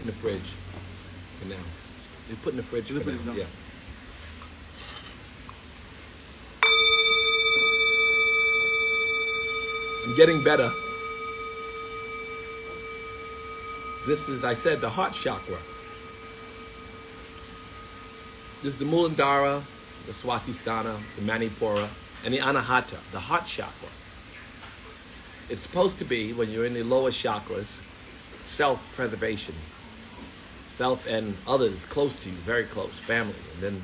put in the fridge for now. They put in the fridge for now. Yeah. I'm getting better. This is, I said, the heart chakra. This is the Muladhara, the Swadhisthana, the Manipura, and the Anahata, the heart chakra. It's supposed to be, when you're in the lower chakras, self-preservation. Self and others close to you, very close, family. And then,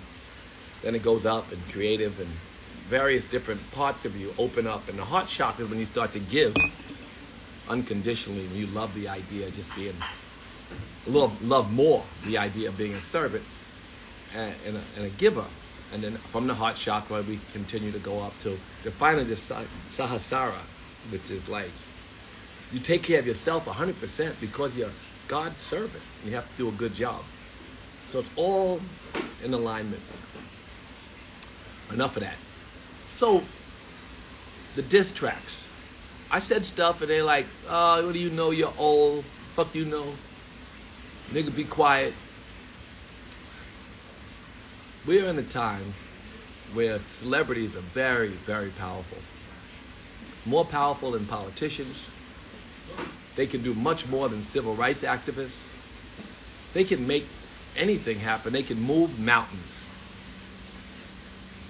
then it goes up and creative and various different parts of you open up. And the heart chakra is when you start to give unconditionally, when you love the idea of just being, love, love more the idea of being a servant and, and, a, and a giver. And then from the heart chakra, we continue to go up to, to finally the sa- sahasrara, which is like you take care of yourself 100% because you're God's servant. You have to do a good job. So it's all in alignment. Enough of that. So the diss tracks. I said stuff and they're like, oh, what do you know? You're old. Fuck you know. Nigga, be quiet. We're in a time where celebrities are very, very powerful. More powerful than politicians. They can do much more than civil rights activists. They can make anything happen. They can move mountains.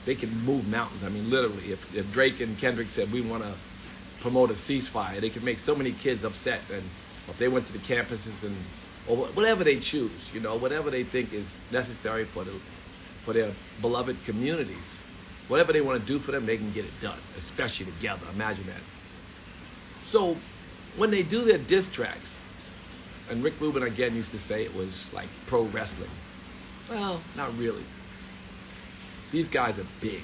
They can move mountains. I mean, literally, if, if Drake and Kendrick said, we want to promote a ceasefire, they can make so many kids upset. And if they went to the campuses and, or whatever they choose, you know, whatever they think is necessary for, the, for their beloved communities, whatever they want to do for them, they can get it done, especially together. Imagine that. So when they do their diss tracks, and Rick Rubin again used to say it was like pro wrestling. Well, not really. These guys are big.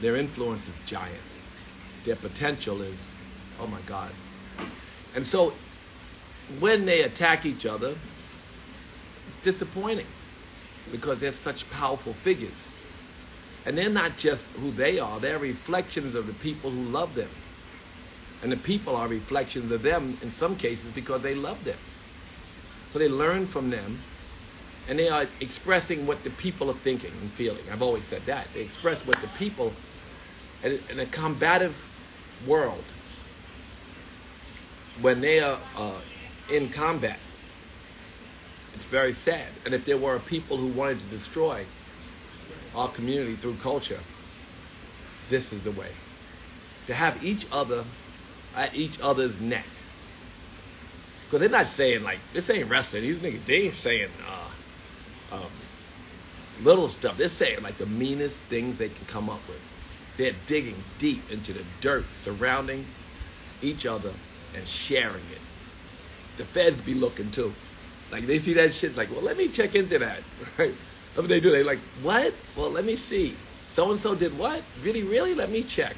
Their influence is giant. Their potential is, oh my God. And so when they attack each other, it's disappointing because they're such powerful figures. And they're not just who they are, they're reflections of the people who love them. And the people are reflections of them in some cases because they love them. So they learn from them and they are expressing what the people are thinking and feeling. I've always said that. They express what the people in a combative world when they are uh, in combat. It's very sad. And if there were people who wanted to destroy our community through culture, this is the way. To have each other at each other's neck. Because they're not saying, like, this ain't wrestling. These niggas, they ain't saying uh, um, little stuff. They're saying, like, the meanest things they can come up with. They're digging deep into the dirt surrounding each other and sharing it. The feds be looking too. Like, they see that shit, like, well, let me check into that. Right? What they do? They like, what? Well, let me see. So and so did what? Really, really? Let me check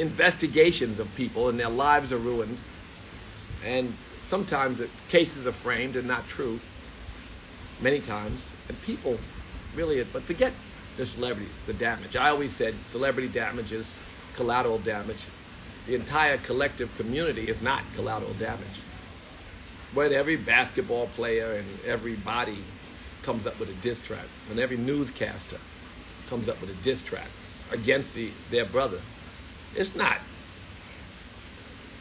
investigations of people and their lives are ruined. And sometimes the cases are framed and not true. Many times. And people really, but forget the celebrities, the damage. I always said celebrity damage is collateral damage. The entire collective community is not collateral damage. When every basketball player and everybody comes up with a diss track, when every newscaster comes up with a diss track against the, their brother, it's not.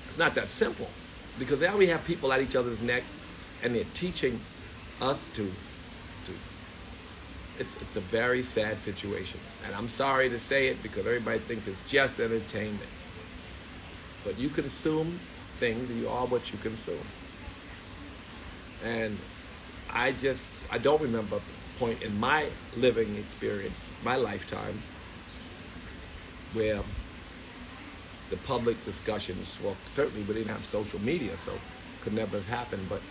It's not that simple, because now we have people at each other's neck, and they're teaching us to. to it's it's a very sad situation, and I'm sorry to say it because everybody thinks it's just entertainment. But you consume things, you are what you consume. And I just I don't remember a point in my living experience, my lifetime, where the public discussions, well, certainly we didn't have social media, so could never have happened, but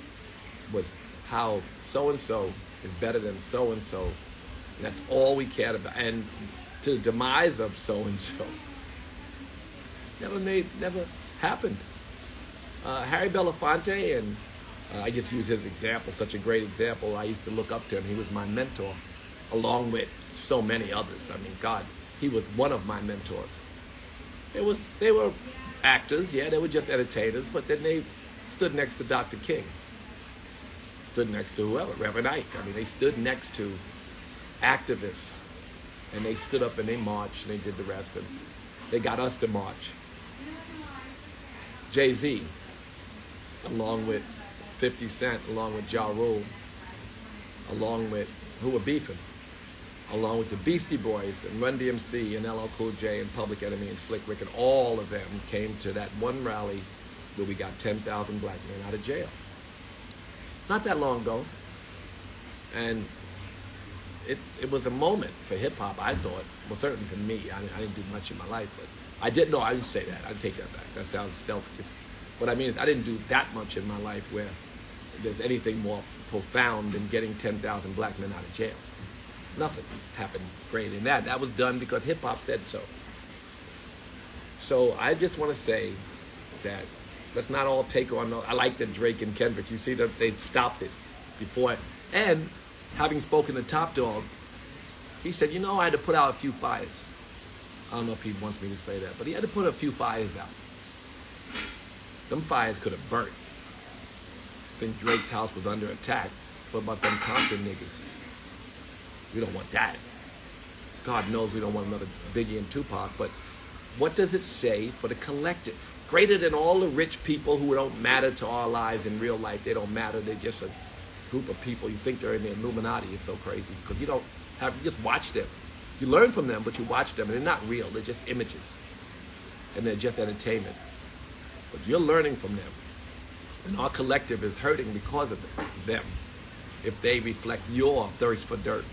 was how so and so is better than so and so. That's all we cared about. And to the demise of so and so never made, never happened. Uh, Harry Belafonte, and uh, I just use his example, such a great example. I used to look up to him. He was my mentor, along with so many others. I mean, God, he was one of my mentors. It was they were actors, yeah, they were just entertainers, but then they stood next to Dr. King. stood next to whoever, Reverend Ike. I mean, they stood next to activists, and they stood up and they marched and they did the rest, and they got us to march. Jay Z, along with 50 Cent, along with Ja Rule, along with who were beefing, along with the Beastie Boys and Run DMC and LL Cool J and Public Enemy and Slick Rick, and all of them came to that one rally where we got 10,000 black men out of jail. Not that long ago. And it, it was a moment for hip hop, I thought. Well, certainly for me. I, I didn't do much in my life, but I didn't, no, I didn't say that. I'd take that back. That sounds selfish. What I mean is, I didn't do that much in my life where there's anything more profound than getting 10,000 black men out of jail. Nothing happened great in that. That was done because hip hop said so. So I just want to say that let's not all take on. I like that Drake and Kendrick. You see that they stopped it before. And having spoken to Top Dawg, he said, you know, I had to put out a few fires. I don't know if he wants me to say that, but he had to put a few fires out. Them fires could have burnt. I think Drake's house was under attack. What about them Compton niggas? We don't want that. God knows we don't want another Biggie and Tupac, but what does it say for the collective? Greater than all the rich people who don't matter to our lives in real life. They don't matter. They're just a group of people. You think they're in the Illuminati. It's so crazy because you don't have, you just watch them. You learn from them, but you watch them, and they're not real. They're just images, and they're just entertainment. But you're learning from them, and our collective is hurting because of them. If they reflect your thirst for dirt,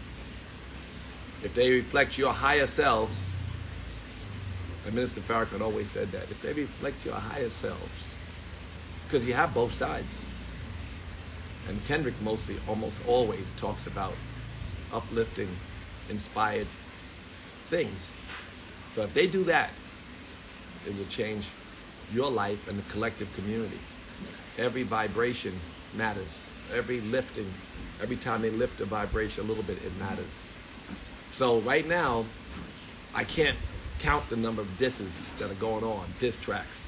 if they reflect your higher selves, and Minister Farrakhan always said that, if they reflect your higher selves, because you have both sides. And Kendrick mostly, almost always talks about uplifting, inspired things. So if they do that, it will change your life and the collective community. Every vibration matters. Every lifting, every time they lift a vibration a little bit, it matters. So right now, I can't count the number of disses that are going on, diss tracks.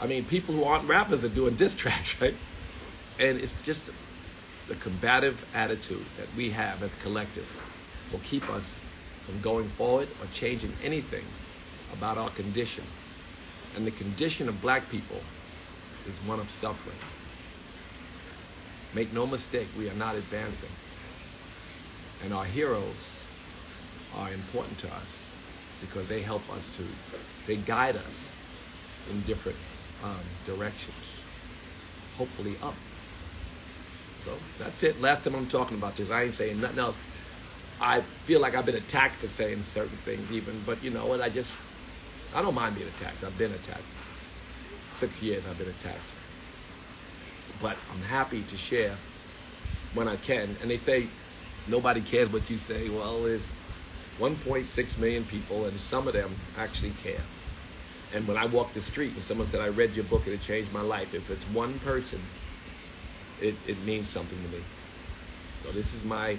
I mean, people who aren't rappers are doing diss tracks, right? And it's just the combative attitude that we have as a collective will keep us from going forward or changing anything about our condition. And the condition of black people is one of suffering. Make no mistake, we are not advancing. And our heroes are important to us because they help us to, they guide us in different um, directions, hopefully up. So that's it. Last time I'm talking about this, I ain't saying nothing else. I feel like I've been attacked for saying certain things, even. But you know what? I just, I don't mind being attacked. I've been attacked. Six years I've been attacked. But I'm happy to share when I can. And they say nobody cares what you say. Well, there's 1.6 million people, and some of them actually care. And when I walk the street and someone said, I read your book and it changed my life, if it's one person, it, it means something to me. So this is my,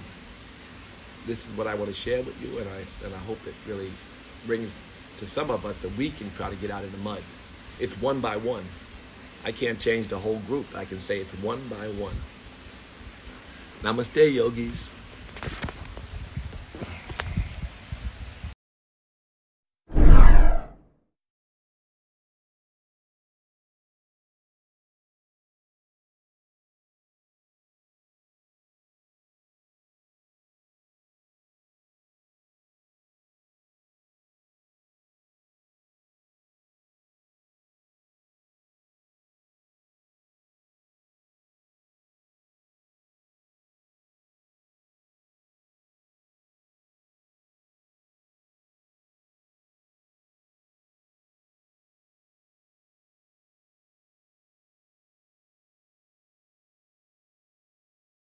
this is what I want to share with you, and I, and I hope it really brings to some of us that we can try to get out of the mud. It's one by one. I can't change the whole group. I can say it's one by one. Namaste, yogis.